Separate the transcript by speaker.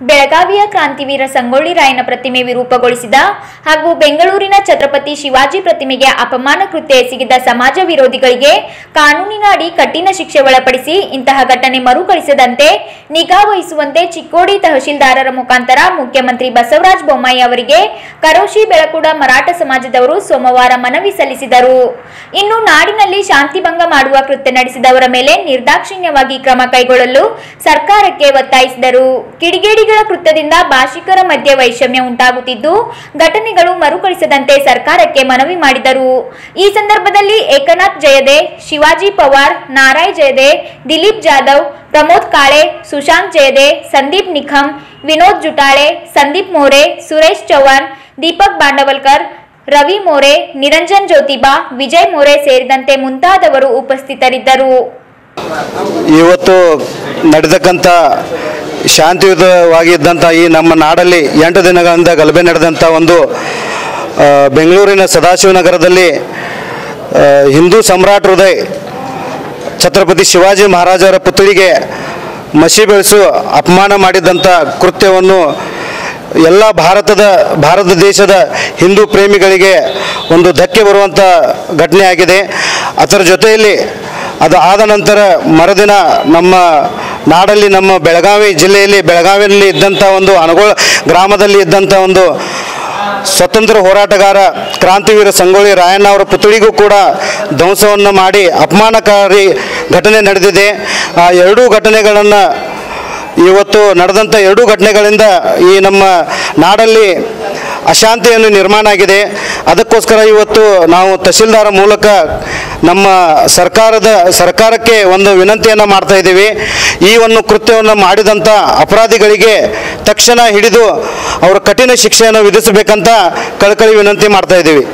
Speaker 1: ಬೆಳಗಾವಿಯ ಕ್ರಾಂತಿವೀರ ಸಂಗೊಳ್ಳಿ ರಾಯನ ಪ್ರತಿಮೆ ವಿರೂಪಗೊಳಿಸಿದ ಹಾಗೂ ಬೆಂಗಳೂರಿನ ಛತ್ರಪತಿ ಶಿವಾಜಿ ಪ್ರತಿಮೆಗೆ ಅಪಮಾನ ಕೃತ್ಯ ಎಸಗಿದ ಸಮಾಜ ವಿರೋಧಿಗಳಿಗೆ ಕಾನೂನಿನ ಅಡಿ ಕಠಿಣ ಶಿಕ್ಷೆ ಒಳಪಡಿಸಿ ಇಂತಹ ಘಟನೆ ಮರುಕಳಿಸದಂತೆ ನಿಗಾ ವಹಿಸುವಂತೆ ಚಿಕ್ಕೋಡಿ ತಹಶೀಲ್ದಾರರ ಮುಖಾಂತರ ಮುಖ್ಯಮಂತ್ರಿ ಬಸವರಾಜ ಬೊಮ್ಮಾಯಿ ಅವರಿಗೆ ಕರೋಶಿ ಬೆಳಕುಡ ಮರಾಠ ಸಮಾಜದವರು ಸೋಮವಾರ ಮನವಿ ಸಲ್ಲಿಸಿದರು. ಇನ್ನು ನಾಡಿನಲ್ಲಿ ಶಾಂತಿಭಂಗ ಮಾಡುವ ಕೃತ್ಯ ನಡೆಸಿದವರ ಮೇಲೆ ನಿರ್ದಾಕ್ಷಿಣ್ಯವಾಗಿ ಕ್ರಮ ಕೈಗೊಳ್ಳಲು ಸರ್ಕಾರಕ್ಕೆ ಒತ್ತಾಯಿಸಿದರು. ಕಿಡಿಗೇಡಿಗಳ ಕೃತ್ಯದಿಂದ ಭಾಷಿಕರ ಮಧ್ಯೆ ವೈಷಮ್ಯ ಉಂಟಾಗುತ್ತಿದ್ದು, ಘಟನೆಗಳು ಮರುಕಳಿಸದಂತೆ ಸರ್ಕಾರಕ್ಕೆ ಮನವಿ ಮಾಡಿದರು. ಈ ಸಂದರ್ಭದಲ್ಲಿ ಏಕನಾಥ್ ಜಯದೆ, ಶಿವಾಜಿ ಪವಾರ್ ನಾರಾಯ್ ಜಯದೆ, ದಿಲೀಪ್ ಜಾಧವ್, ಪ್ರಮೋದ್ ಕಾಳೆ, ಸುಶಾಂತ್ ಜಯದೆ, ಸಂದೀಪ್ ನಿಖಂ, ವಿನೋದ್ ಜುಟಾಳೆ, ಸಂದೀಪ್ ಮೋರೆ, ಸುರೇಶ್ ಚೌಹಾಣ್, ದೀಪಕ್ ಬಾಂಡವಲ್ಕರ್, ರವಿ ಮೋರೆ, ನಿರಂಜನ್ ಜ್ಯೋತಿಬಾ, ವಿಜಯ್ ಮೋರೆ ಸೇರಿದಂತೆ ಮುಂತಾದವರು ಉಪಸ್ಥಿತರಿದ್ದರು.
Speaker 2: ಇವತ್ತು ನಡೆದಕ್ಕಂಥ ಶಾಂತಿಯುತವಾಗಿದ್ದಂಥ ಈ ನಮ್ಮ ನಾಡಲ್ಲಿ ಎಂಟು ದಿನಗಳಿಂದ ಗಲಭೆ ನಡೆದಂಥ ಒಂದು ಬೆಂಗಳೂರಿನ ಸದಾಶಿವನಗರದಲ್ಲಿ ಹಿಂದೂ ಸಮ್ರಾಟ್ ಹೃದಯ್, ಛತ್ರಪತಿ ಶಿವಾಜಿ ಮಹಾರಾಜರ ಪುತ್ರಿಗೆ ಮಸಿ ಬೆಳೆಸು ಅಪಮಾನ ಮಾಡಿದ್ದಂಥ ಕೃತ್ಯವನ್ನು ಎಲ್ಲ ಭಾರತದ, ಭಾರತ ದೇಶದ ಹಿಂದೂ ಪ್ರೇಮಿಗಳಿಗೆ ಒಂದು ಧಕ್ಕೆ ಬರುವಂಥ ಘಟನೆ ಆಗಿದೆ ಅದರ ಜೊತೆಯಲ್ಲಿ ಅದು ಆದ ನಂತರ ಮರುದಿನ ನಮ್ಮ ನಾಡಲ್ಲಿ ನಮ್ಮ ಬೆಳಗಾವಿ ಜಿಲ್ಲೆಯಲ್ಲಿ ಬೆಳಗಾವಿಯಲ್ಲಿ ಇದ್ದಂಥ ಒಂದು ಅನಗೋಳ ಗ್ರಾಮದಲ್ಲಿ ಇದ್ದಂಥ ಒಂದು ಸ್ವತಂತ್ರ ಹೋರಾಟಗಾರ ಕ್ರಾಂತಿವೀರ ಸಂಗೊಳ್ಳಿ ರಾಯಣ್ಣ ಅವರ ಪುತ್ಳಿಗೂ ಕೂಡ ಧ್ವಂಸವನ್ನು ಮಾಡಿ ಅಪಮಾನಕಾರಿ ಘಟನೆ ನಡೆದಿದೆ. ಆ ಎರಡೂ ಘಟನೆಗಳನ್ನು ಇವತ್ತು ನಡೆದಂಥ ಎರಡೂ ಘಟನೆಗಳಿಂದ ಈ ನಮ್ಮ ನಾಡಲ್ಲಿ ಅಶಾಂತಿಯನ್ನು ನಿರ್ಮಾಣ ಆಗಿದೆ. ಅದಕ್ಕೋಸ್ಕರ ಇವತ್ತು ನಾವು ತಹಶೀಲ್ದಾರ ಮೂಲಕ ನಮ್ಮ ಸರ್ಕಾರದ, ಸರ್ಕಾರಕ್ಕೆ ಒಂದು ವಿನಂತಿಯನ್ನು ಮಾಡ್ತಾ ಇದ್ದೀವಿ. ಈ ಒಂದು ಕೃತ್ಯವನ್ನು ಮಾಡಿದಂಥ ಅಪರಾಧಿಗಳಿಗೆ ತಕ್ಷಣ ಹಿಡಿದು ಅವರ ಕಠಿಣ ಶಿಕ್ಷೆಯನ್ನು ವಿಧಿಸಬೇಕಂತ ಕಳಕಳಿ ವಿನಂತಿ ಮಾಡ್ತಾ ಇದ್ದೀವಿ.